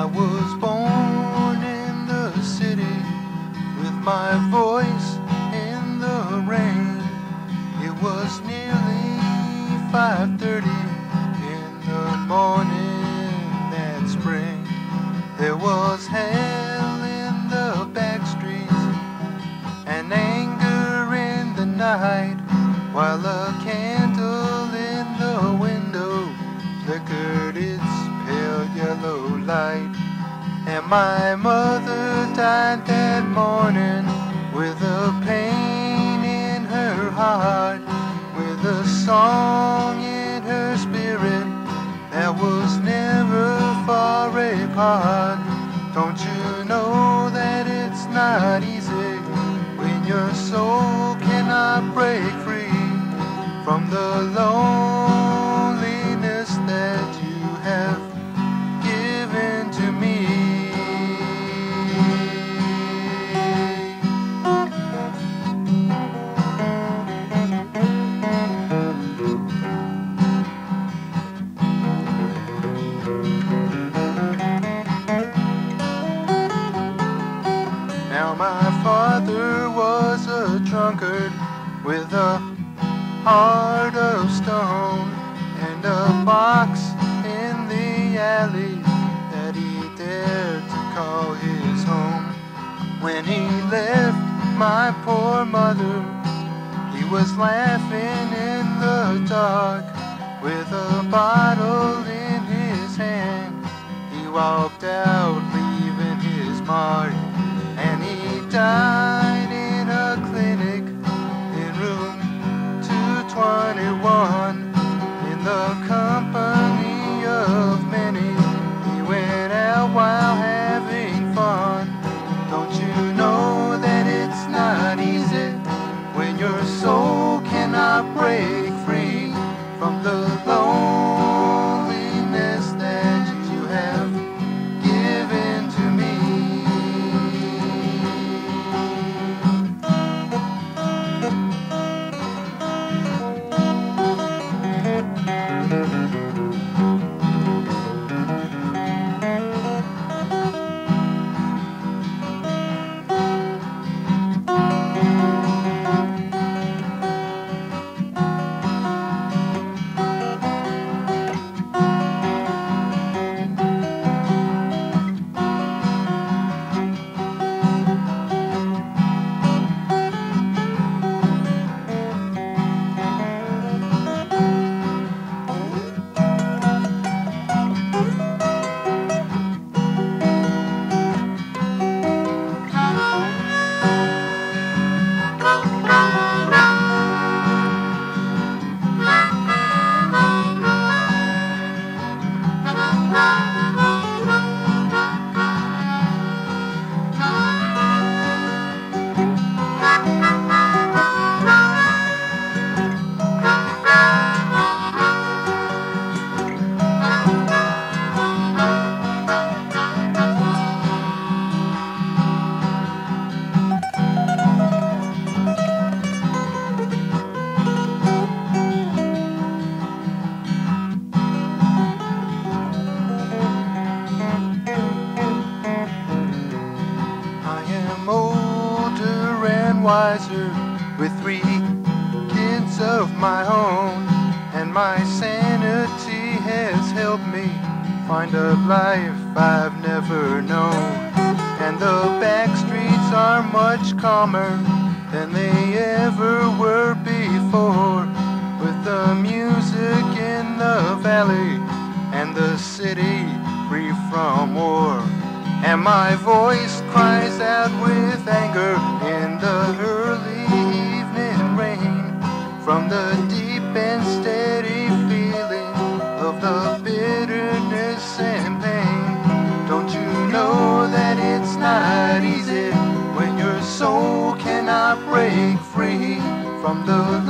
I was born in the city with my voice in the rain. It was nearly 5:30 And my mother died that morning with a pain in her heart, with a song in her spirit that was never far apart. Don't you know that it's not easy when your soul cannot break free from the loneliness Now my father was a drunkard with a heart of stone and a box in the alley that he dared to call his home. When he left my poor mother, he was laughing in the dark with a bottle in his hand. He walked out and wiser with three kids of my own, and my sanity has helped me find a life I've never known. And the back streets are much calmer than they ever were before, with the music in the valley and the city free from war. And my voice cries out with anger in the early evening rain from the deep and steady feeling of the bitterness and pain. Don't you know that it's not easy when your soul cannot break free from the